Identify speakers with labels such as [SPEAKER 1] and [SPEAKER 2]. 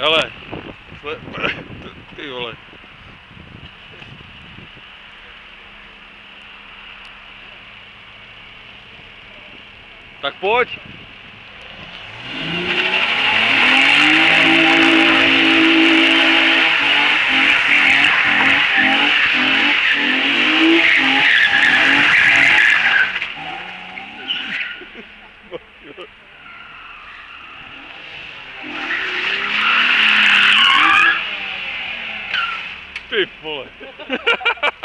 [SPEAKER 1] Hele, ty vole. Tak pojď. Big bullet.